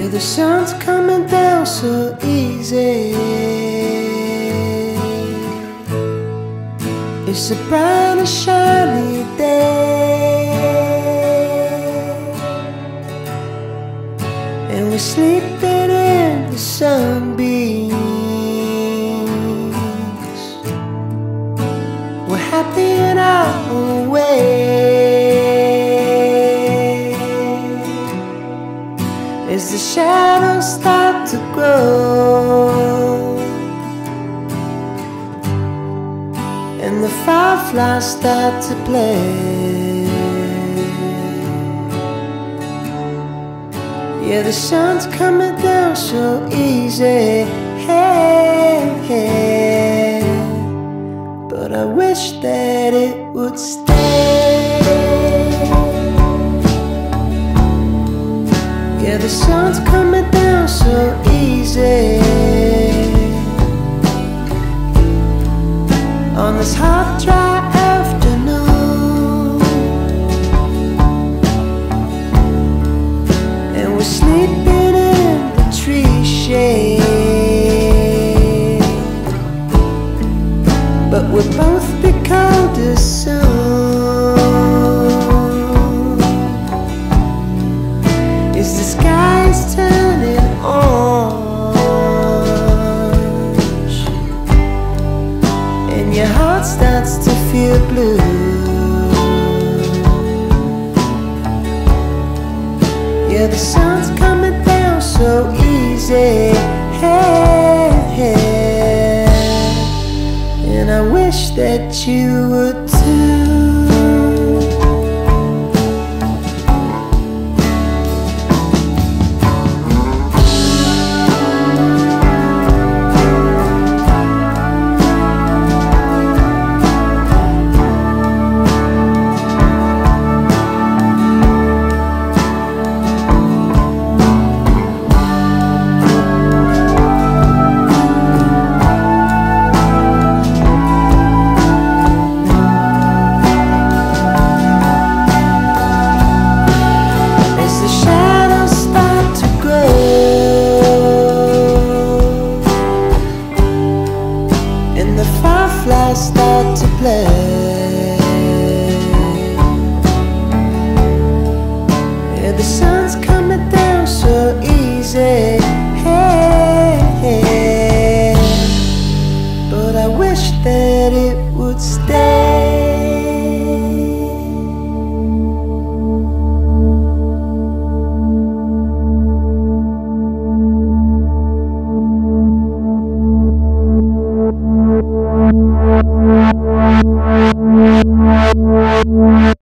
Yeah, the sun's coming down so easy. It's a bright and shiny day, and we're sleeping in the sunbeams. Shadows start to grow and the fireflies start to play. Yeah, the sun's coming down so easy. Hey, hey. But I wish that it would stay. Sun's coming down so easy. On this hot, dry afternoon, and we're sleeping in the tree shade, but we'll both be colder soon. Heart starts to feel blue? Yeah, the sun's coming down so easy. Hey, hey. And I wish that you would I start to play.